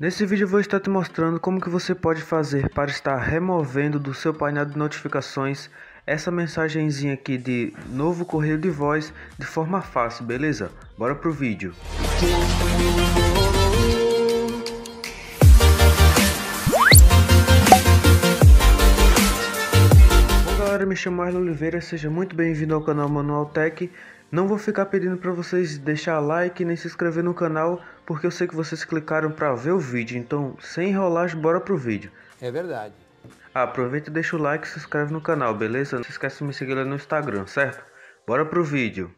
Nesse vídeo eu vou estar te mostrando como que você pode fazer para estar removendo do seu painel de notificações essa mensagenzinha aqui de novo correio de voz de forma fácil, beleza? Bora pro vídeo. Bom galera, me chamo Arlo Oliveira, seja muito bem-vindo ao canal Manual Tech. Não vou ficar pedindo para vocês deixar like nem se inscrever no canal, porque eu sei que vocês clicaram para ver o vídeo, então sem enrolar, bora pro vídeo. É verdade. Ah, aproveita e deixa o like e se inscreve no canal, beleza? Não se esquece de me seguir lá no Instagram, certo? Bora pro vídeo.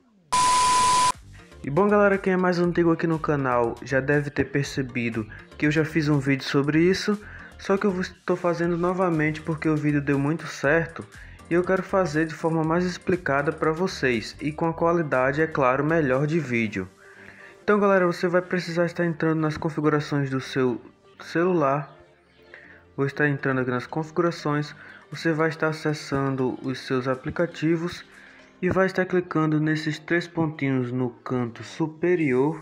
E bom galera, quem é mais antigo aqui no canal já deve ter percebido que eu já fiz um vídeo sobre isso, só que eu estou fazendo novamente porque o vídeo deu muito certo e eu quero fazer de forma mais explicada para vocês e com a qualidade, é claro, melhor de vídeo. Então galera, você vai precisar estar entrando nas configurações do seu celular. Vou estar entrando aqui nas configurações, você vai estar acessando os seus aplicativos e vai estar clicando nesses três pontinhos no canto superior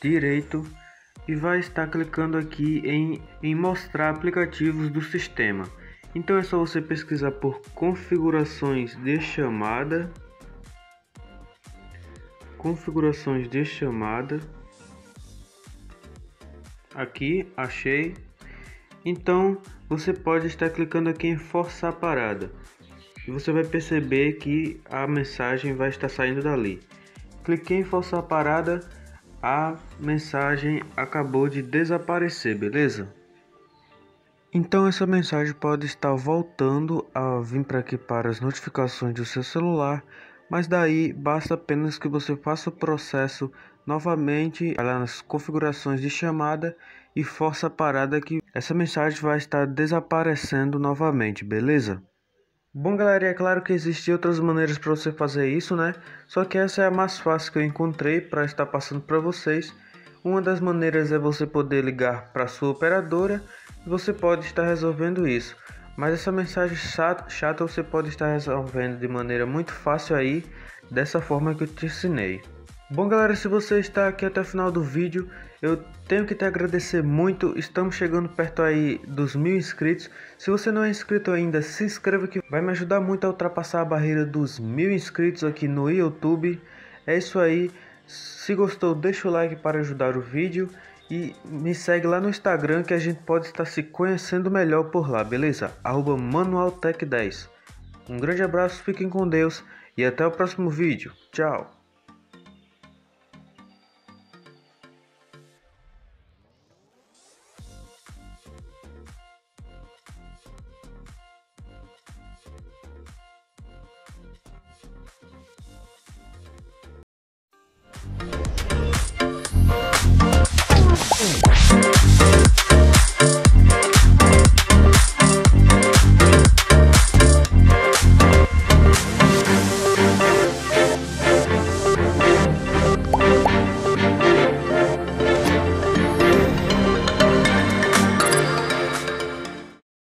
direito e vai estar clicando aqui em, em mostrar aplicativos do sistema. Então é só você pesquisar por configurações de chamada, configurações de chamada. Aqui achei. Então você pode estar clicando aqui em forçar parada e você vai perceber que a mensagem vai estar saindo dali. Cliquei em forçar parada, a mensagem acabou de desaparecer, beleza? Então essa mensagem pode estar voltando a vir para aqui para as notificações do seu celular, mas daí basta apenas que você faça o processo novamente nas configurações de chamada e força a parada que essa mensagem vai estar desaparecendo novamente, beleza? Bom galera, é claro que existem outras maneiras para você fazer isso, né? Só que essa é a mais fácil que eu encontrei para estar passando para vocês. Uma das maneiras é você poder ligar para sua operadora você pode estar resolvendo isso. Mas essa mensagem chata, você pode estar resolvendo de maneira muito fácil aí, dessa forma que eu te ensinei. Bom galera, se você está aqui até o final do vídeo, eu tenho que te agradecer muito, estamos chegando perto aí dos mil inscritos. Se você não é inscrito ainda, se inscreva que vai me ajudar muito a ultrapassar a barreira dos mil inscritos aqui no YouTube. É isso aí, se gostou deixa o like para ajudar o vídeo e me segue lá no Instagram que a gente pode estar se conhecendo melhor por lá, beleza? Arroba ManualTech10. Um grande abraço, fiquem com Deus e até o próximo vídeo. Tchau! Música